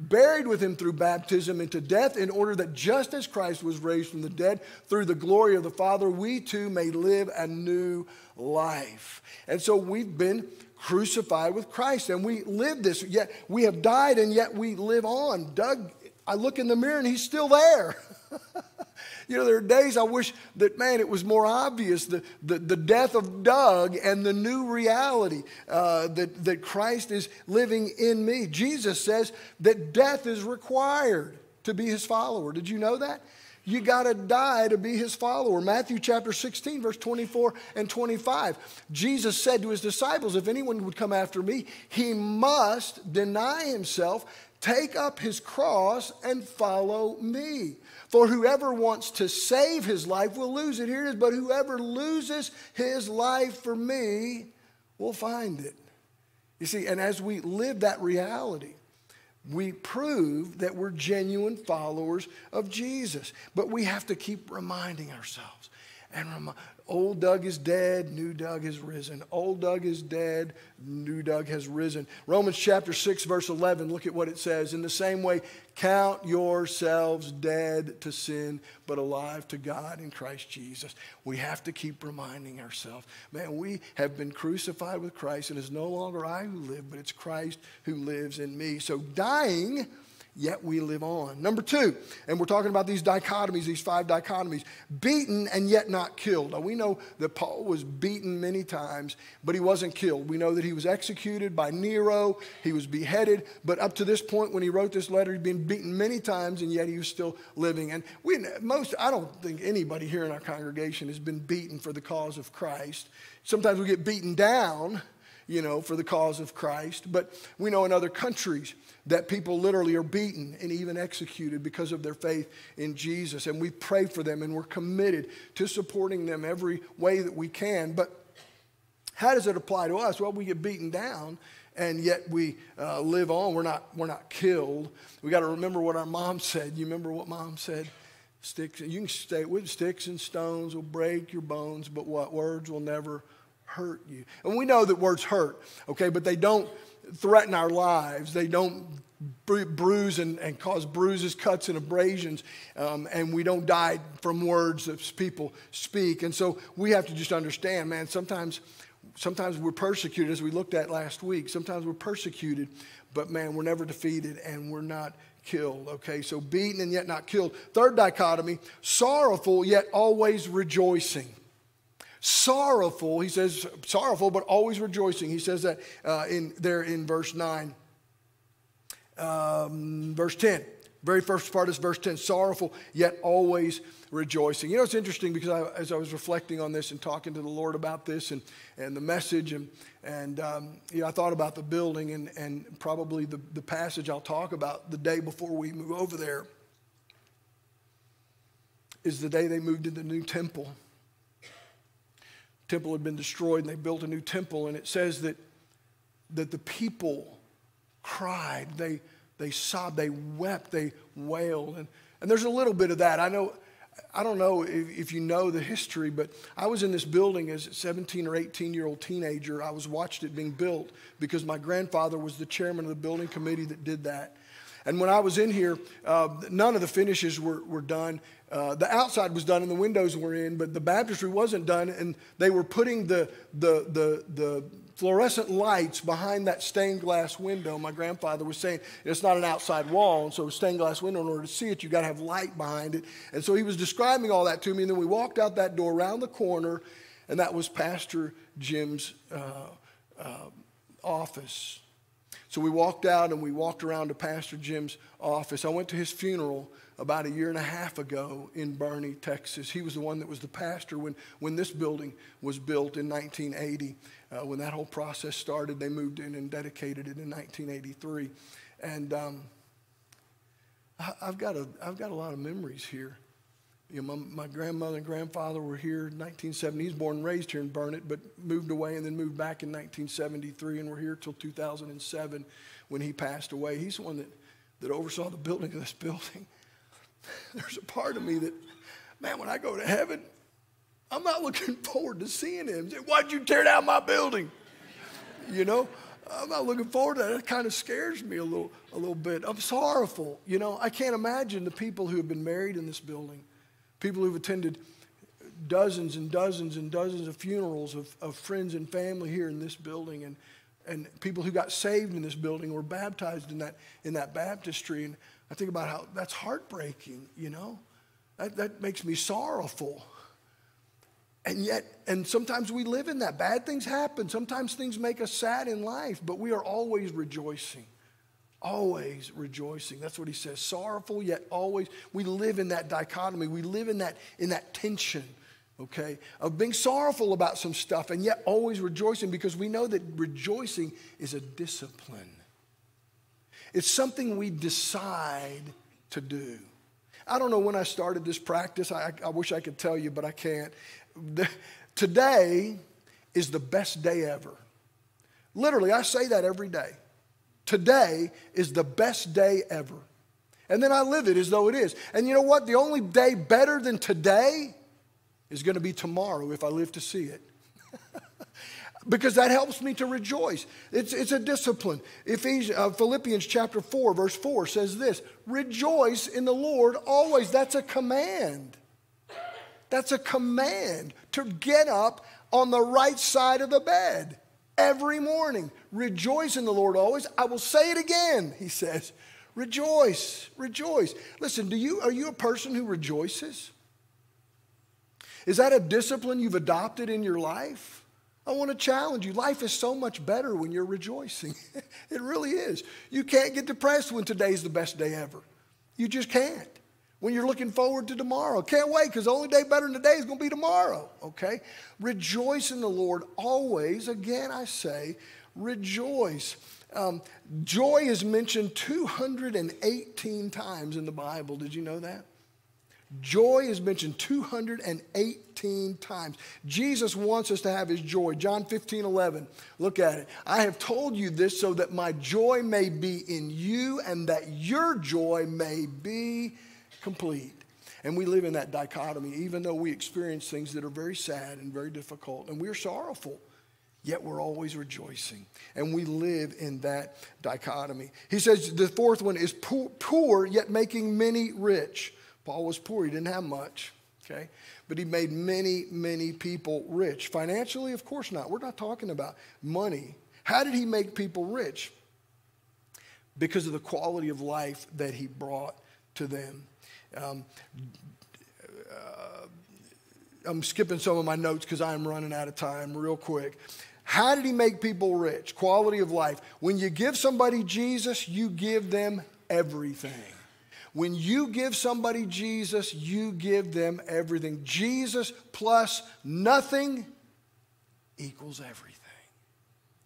Speaker 1: Buried with him through baptism into death, in order that just as Christ was raised from the dead through the glory of the Father, we too may live a new life. And so we've been crucified with Christ and we live this, yet we have died and yet we live on. Doug, I look in the mirror and he's still there. [LAUGHS] you know, there are days I wish that, man, it was more obvious the, the, the death of Doug and the new reality uh, that, that Christ is living in me. Jesus says that death is required to be his follower. Did you know that? You got to die to be his follower. Matthew chapter 16, verse 24 and 25. Jesus said to his disciples, If anyone would come after me, he must deny himself, take up his cross, and follow me. For whoever wants to save his life will lose it. Here it is. But whoever loses his life for me will find it. You see, and as we live that reality, we prove that we're genuine followers of Jesus. But we have to keep reminding ourselves and remind, Old Doug is dead, new Doug has risen. Old Doug is dead, new Doug has risen. Romans chapter 6, verse 11, look at what it says. In the same way, count yourselves dead to sin, but alive to God in Christ Jesus. We have to keep reminding ourselves, man, we have been crucified with Christ, and it's no longer I who live, but it's Christ who lives in me. So dying yet we live on. Number two, and we're talking about these dichotomies, these five dichotomies beaten and yet not killed. Now, we know that Paul was beaten many times, but he wasn't killed. We know that he was executed by Nero, he was beheaded, but up to this point, when he wrote this letter, he'd been beaten many times, and yet he was still living. And we, most, I don't think anybody here in our congregation has been beaten for the cause of Christ. Sometimes we get beaten down you know, for the cause of Christ. But we know in other countries that people literally are beaten and even executed because of their faith in Jesus. And we pray for them and we're committed to supporting them every way that we can. But how does it apply to us? Well, we get beaten down and yet we uh, live on. We're not, we're not killed. We got to remember what our mom said. You remember what mom said? Sticks, you can stay with sticks and stones will break your bones, but what words will never hurt you. And we know that words hurt, okay, but they don't threaten our lives. They don't bruise and, and cause bruises, cuts, and abrasions, um, and we don't die from words that people speak. And so we have to just understand, man, sometimes. Sometimes we're persecuted, as we looked at last week. Sometimes we're persecuted, but man, we're never defeated and we're not killed. Okay, so beaten and yet not killed. Third dichotomy sorrowful yet always rejoicing sorrowful. He says sorrowful, but always rejoicing. He says that uh, in there in verse nine, um, verse ten. Very first part is verse 10 sorrowful, yet always rejoicing. You know, it's interesting because I, as I was reflecting on this and talking to the Lord about this and, and the message, and, and um, you know, I thought about the building and, and probably the, the passage I'll talk about the day before we move over there is the day they moved into the new temple temple had been destroyed and they built a new temple. And it says that, that the people cried, they, they sobbed, they wept, they wailed. And, and there's a little bit of that. I know, I don't know if, if you know the history, but I was in this building as a 17 or 18 year old teenager. I was watched it being built because my grandfather was the chairman of the building committee that did that. And when I was in here, uh, none of the finishes were, were done. Uh, the outside was done and the windows were in, but the baptistry wasn't done. And they were putting the, the, the, the fluorescent lights behind that stained glass window. My grandfather was saying it's not an outside wall, and so a stained glass window, in order to see it, you got to have light behind it. And so he was describing all that to me. And then we walked out that door around the corner, and that was Pastor Jim's uh, uh, office. So we walked out and we walked around to Pastor Jim's office. I went to his funeral about a year and a half ago in Boerne, Texas. He was the one that was the pastor when, when this building was built in 1980. Uh, when that whole process started, they moved in and dedicated it in 1983. And um, I, have got a, I've got a lot of memories here. You know, my, my, grandmother and grandfather were here in 1970. He's born and raised here in Burnet, but moved away and then moved back in 1973 and were here till 2007 when he passed away. He's the one that, that oversaw the building of this [LAUGHS] building. There's a part of me that, man, when I go to heaven, I'm not looking [LAUGHS] forward to seeing him. Why'd you tear down my building? You know, I'm not looking forward to that. It kind of scares me a little, a little bit. I'm sorrowful. You know, I can't imagine the people who have been married in this building, people who've attended dozens and dozens and dozens of funerals of, of friends and family here in this building, and, and people who got saved in this building were baptized in that, in that baptistry. And I think about how that's heartbreaking, you know? That, that makes me sorrowful. And yet, and sometimes we live in that. Bad things happen. Sometimes things make us sad in life, but we are always rejoicing. Always rejoicing. That's what he says. Sorrowful, yet always. We live in that dichotomy. We live in that, in that tension, okay, of being sorrowful about some stuff and yet always rejoicing because we know that rejoicing is a discipline. It's something we decide to do. I don't know when I started this practice. I, I wish I could tell you, but I can't the, today is the best day ever. Literally, I say that every day. Today is the best day ever. And then I live it as though it is. And you know what? The only day better than today is going to be tomorrow if I live to see it. [LAUGHS] because that helps me to rejoice. It's, it's a discipline. Ephesians, uh, Philippians chapter 4, verse 4 says this Rejoice in the Lord always. That's a command. That's a command to get up on the right side of the bed every morning. Rejoice in the Lord always. I will say it again, he says. Rejoice, rejoice. Listen, do you are you a person who rejoices? Is that a discipline you've adopted in your life? I want to challenge you. Life is so much better when you're rejoicing. [LAUGHS] it really is. You can't get depressed when today's the best day ever. You just can't when you're looking forward to tomorrow. Can't wait because the only day better than today is going to be tomorrow, okay? Rejoice in the Lord always. Again, I say, rejoice. Um, joy is mentioned 218 times in the Bible. Did you know that? Joy is mentioned 218 times. Jesus wants us to have his joy. John 15, 11. Look at it. I have told you this so that my joy may be in you and that your joy may be complete. And we live in that dichotomy, even though we experience things that are very sad and very difficult, and we're sorrowful, yet we're always rejoicing. And we live in that dichotomy. He says the fourth one is poor, poor yet making many rich. Paul was poor, he didn't have much, okay? But he made many, many people rich. Financially, of course not. We're not talking about money. How did he make people rich? Because of the quality of life that he brought to them. Um, uh, I'm skipping some of my notes because I'm running out of time real quick. How did he make people rich? Quality of life. When you give somebody Jesus, you give them everything. When you give somebody Jesus, you give them everything. Jesus plus nothing equals everything.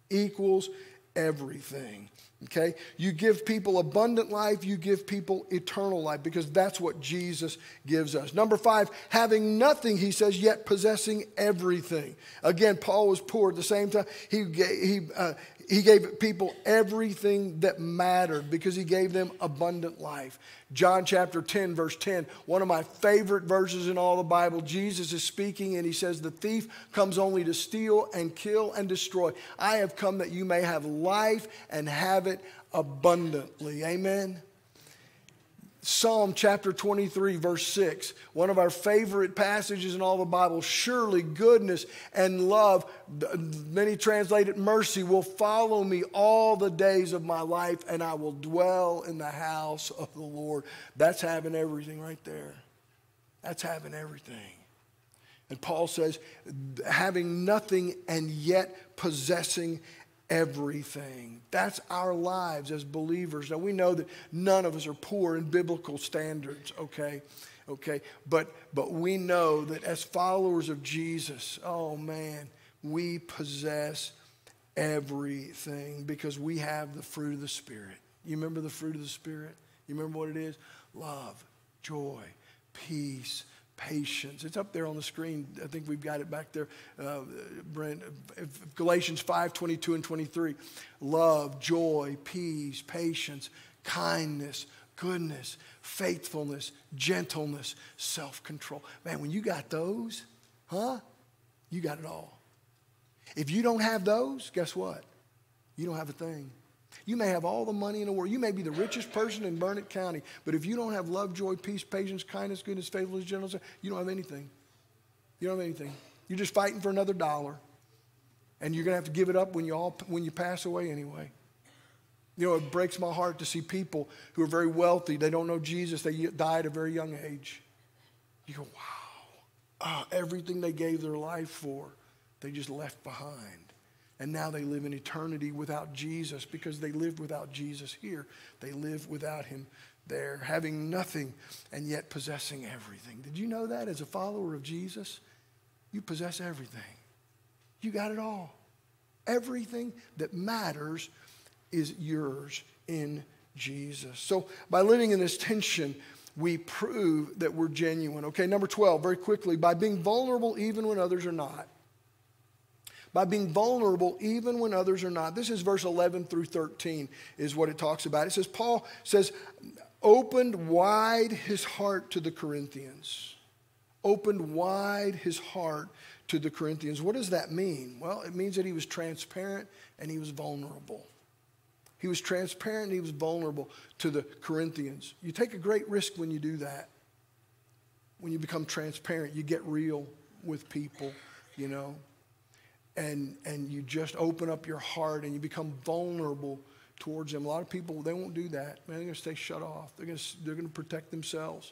Speaker 1: Equals everything. Okay? You give people abundant life, you give people eternal life because that's what Jesus gives us. Number five, having nothing, he says, yet possessing everything. Again, Paul was poor at the same time. He, he, uh, he gave people everything that mattered because he gave them abundant life. John chapter 10, verse 10, one of my favorite verses in all the Bible. Jesus is speaking and he says, The thief comes only to steal and kill and destroy. I have come that you may have life and have it abundantly. Amen. Psalm chapter 23, verse 6, one of our favorite passages in all the Bible. Surely goodness and love, many translated mercy, will follow me all the days of my life, and I will dwell in the house of the Lord. That's having everything right there. That's having everything. And Paul says, having nothing and yet possessing everything. That's our lives as believers. Now, we know that none of us are poor in biblical standards, okay? Okay, but, but we know that as followers of Jesus, oh man, we possess everything because we have the fruit of the Spirit. You remember the fruit of the Spirit? You remember what it is? Love, joy, peace, patience. It's up there on the screen. I think we've got it back there. Uh, Brent, Galatians 5 22 and 23. Love, joy, peace, patience, kindness, goodness, faithfulness, gentleness, self control. Man, when you got those, huh? You got it all. If you don't have those, guess what? You don't have a thing. You may have all the money in the world. You may be the richest person in Burnet County, but if you don't have love, joy, peace, patience, kindness, goodness, faithfulness, gentleness, you don't have anything. You don't have anything. You're just fighting for another dollar. And you're going to have to give it up when you, all, when you pass away anyway. You know, it breaks my heart to see people who are very wealthy. They don't know Jesus. They died at a very young age. You go, wow. Oh, everything they gave their life for, they just left behind. And now they live in eternity without Jesus because they lived without Jesus here. They live without him there, having nothing and yet possessing everything. Did you know that as a follower of Jesus? You possess everything. You got it all. Everything that matters is yours in Jesus. So by living in this tension, we prove that we're genuine. Okay, number 12, very quickly, by being vulnerable even when others are not by being vulnerable even when others are not. This is verse 11 through 13 is what it talks about. It says, Paul says, opened wide his heart to the Corinthians. Opened wide his heart to the Corinthians. What does that mean? Well, it means that he was transparent and he was vulnerable. He was transparent and he was vulnerable to the Corinthians. You take a great risk when you do that. When you become transparent, you get real with people, you know and, and you just open up your heart and you become vulnerable towards them. A lot of people, they won't do that. Man, they're going to stay shut off. They're going to, they're going to protect themselves.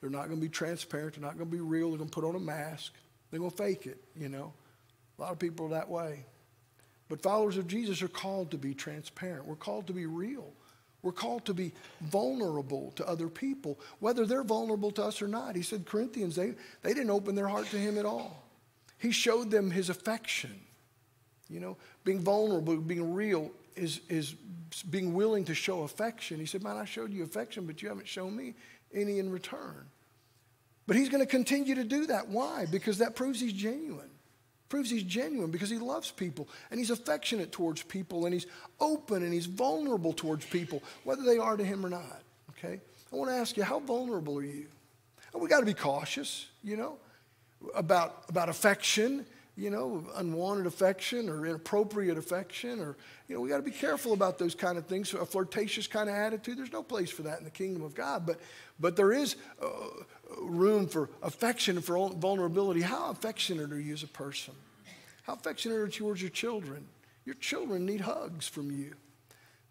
Speaker 1: They're not going to be transparent. They're not going to be real. They're going to put on a mask. They're going to fake it, you know. A lot of people are that way. But followers of Jesus are called to be transparent. We're called to be real. We're called to be vulnerable to other people, whether they're vulnerable to us or not. He said, Corinthians, they, they didn't open their heart to him at all. He showed them his affection. You know, being vulnerable, being real is, is being willing to show affection. He said, Man, I showed you affection, but you haven't shown me any in return. But he's going to continue to do that. Why? Because that proves he's genuine. Proves he's genuine because he loves people and he's affectionate towards people and he's open and he's vulnerable towards people, whether they are to him or not. Okay? I want to ask you, how vulnerable are you? And we got to be cautious, you know about, about affection, you know, unwanted affection or inappropriate affection, or, you know, we got to be careful about those kind of things. A flirtatious kind of attitude, there's no place for that in the kingdom of God. But, but there is uh, room for affection for vulnerability. How affectionate are you as a person? How affectionate are you towards your children? Your children need hugs from you.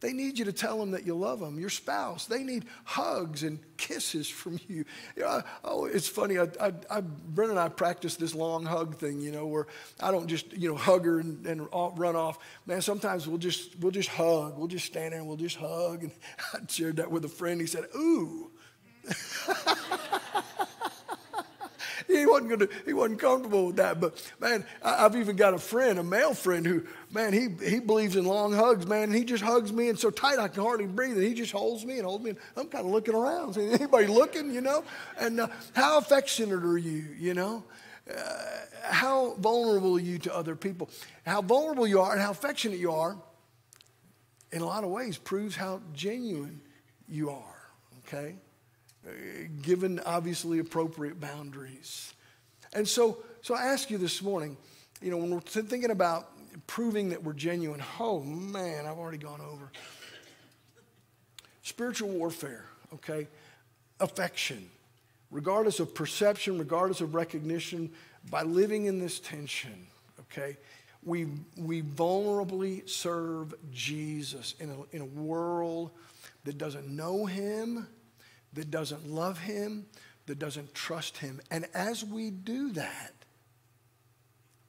Speaker 1: They need you to tell them that you love them. Your spouse, they need hugs and kisses from you. you know, oh, it's funny. I, I, I, Brent and I practice this long hug thing, you know, where I don't just, you know, hug her and, and run off. Man, sometimes we'll just, we'll just hug. We'll just stand there and we'll just hug. And [LAUGHS] I shared that with a friend. He said, ooh. [LAUGHS] he wasn't gonna, he wasn't comfortable with that. But man, I, have even got a friend, a male friend, who man, he he believes in long hugs, man, and he just hugs me and so tight I can hardly breathe, and he just holds me and holds me. And I'm kind of looking around, saying, [LAUGHS] anybody looking, you know? And uh, how affectionate are you, you know? Uh, how vulnerable are you to other people? How vulnerable you are and how affectionate you are, in a lot of ways, proves how genuine you are. Okay given obviously appropriate boundaries. And so, so I ask you this morning, you know, when we're thinking about proving that we're genuine, oh man, I've already gone over. Spiritual warfare, okay? Affection, regardless of perception, regardless of recognition, by living in this tension, okay? We, we vulnerably serve Jesus in a, in a world that doesn't know him that doesn't love him, that doesn't trust him. And as we do that,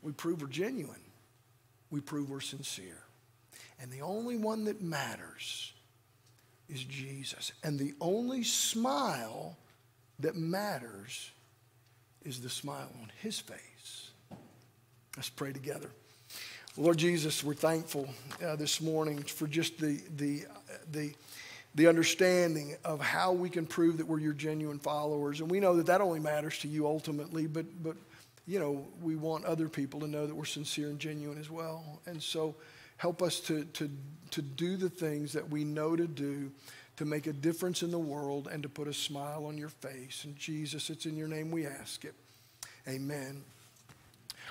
Speaker 1: we prove we're genuine. We prove we're sincere. And the only one that matters is Jesus. And the only smile that matters is the smile on his face. Let's pray together. Lord Jesus, we're thankful uh, this morning for just the, the, the, the understanding of how we can prove that we're your genuine followers. And we know that that only matters to you ultimately, but, but you know, we want other people to know that we're sincere and genuine as well. And so help us to, to, to do the things that we know to do to make a difference in the world and to put a smile on your face. And Jesus, it's in your name we ask it. Amen.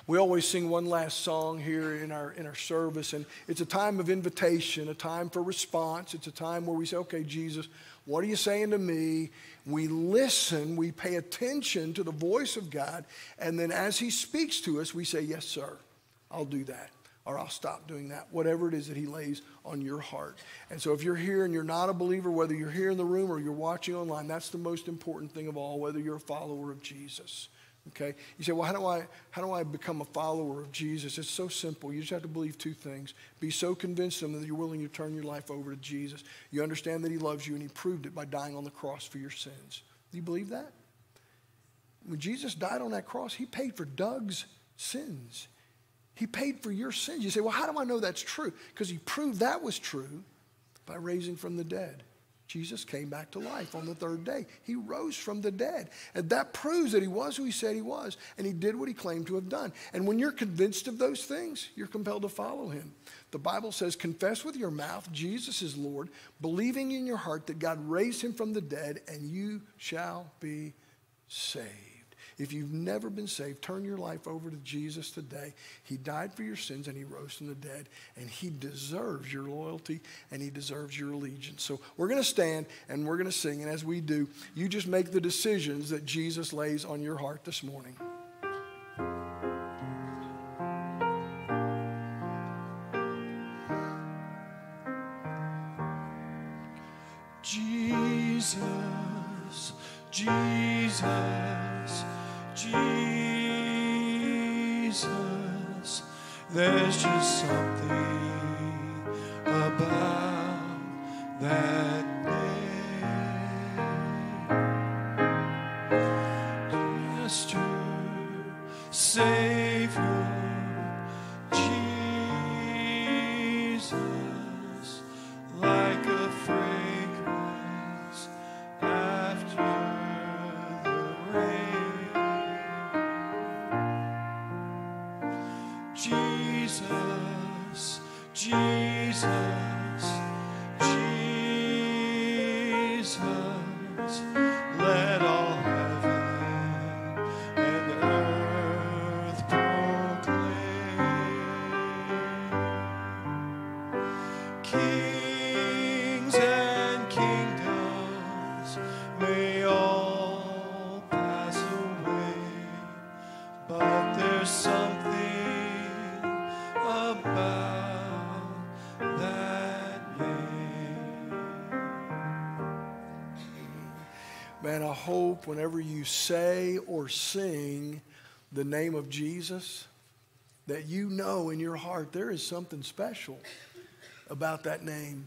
Speaker 1: We always sing one last song here in our, in our service, and it's a time of invitation, a time for response. It's a time where we say, Okay, Jesus, what are you saying to me? We listen, we pay attention to the voice of God, and then as He speaks to us, we say, Yes, sir, I'll do that or I'll stop doing that, whatever it is that He lays on your heart. And so, if you're here and you're not a believer, whether you're here in the room or you're watching online, that's the most important thing of all, whether you're a follower of Jesus. Okay? You say, well, how do I how do I become a follower of Jesus? It's so simple. You just have to believe two things. Be so convinced of him that you're willing to turn your life over to Jesus. You understand that he loves you and he proved it by dying on the cross for your sins. Do you believe that? When Jesus died on that cross, he paid for Doug's sins. He paid for your sins. You say, well, how do I know that's true? Because he proved that was true by raising from the dead. Jesus came back to life on the third day. He rose from the dead. And that proves that he was who he said he was, and he did what he claimed to have done. And when you're convinced of those things, you're compelled to follow him. The Bible says, confess with your mouth Jesus is Lord, believing in your heart that God raised him from the dead, and you shall be saved. If you've never been saved, turn your life over to Jesus today. He died for your sins and he rose from the dead, and he deserves your loyalty and he deserves your allegiance. So we're going to stand and we're going to sing, and as we do, you just make the decisions that Jesus lays on your heart this morning.
Speaker 2: Jesus, Jesus, Jesus. There's just something
Speaker 1: hope whenever you say or sing the name of Jesus, that you know in your heart there is something special about that name.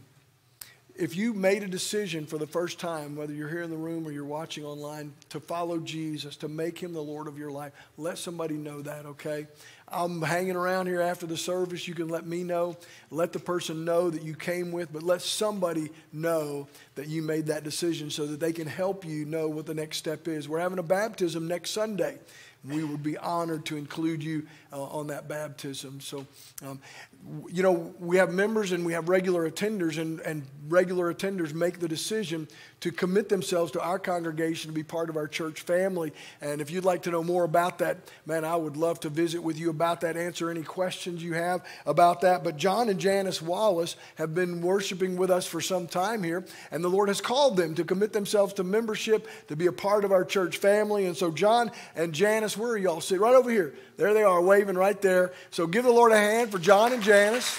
Speaker 1: If you made a decision for the first time, whether you're here in the room or you're watching online, to follow Jesus, to make him the Lord of your life, let somebody know that, okay? I'm hanging around here after the service. You can let me know. Let the person know that you came with, but let somebody know that you made that decision so that they can help you know what the next step is. We're having a baptism next Sunday. We would be honored to include you uh, on that baptism. So, um, you know, we have members and we have regular attenders, and, and regular attenders make the decision to commit themselves to our congregation to be part of our church family. And if you'd like to know more about that, man, I would love to visit with you about that, answer any questions you have about that. But John and Janice Wallace have been worshiping with us for some time here, and the Lord has called them to commit themselves to membership, to be a part of our church family. And so, John and Janice, where are y'all? Sit right over here. There they are, waving right there. So, give the Lord a hand for John and Janice.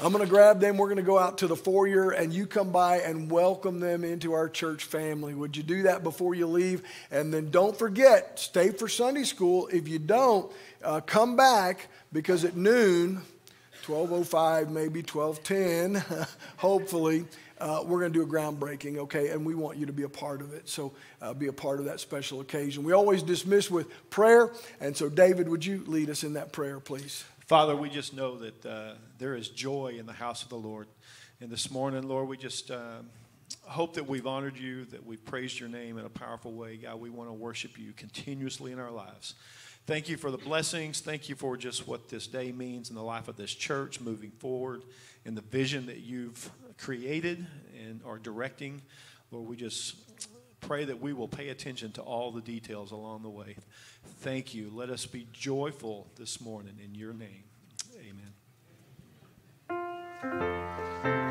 Speaker 1: I'm going to grab them. We're going to go out to the foyer, and you come by and welcome them into our church family. Would you do that before you leave? And then don't forget, stay for Sunday school. If you don't, uh, come back because at noon, 1205, maybe 1210, [LAUGHS] hopefully, uh, we're going to do a groundbreaking, okay? And we want you to be a part of it. So uh, be a part of that special occasion. We always dismiss with prayer. And so, David, would you lead us in that prayer, please?
Speaker 2: Father, we just know that uh, there is joy in the house of the Lord. And this morning, Lord, we just uh, hope that we've honored you, that we've praised your name in a powerful way. God, we want to worship you continuously in our lives. Thank you for the blessings. Thank you for just what this day means in the life of this church moving forward and the vision that you've created and are directing. Lord, we just pray that we will pay attention to all the details along the way. Thank you. Let us be joyful this morning in your name. Amen.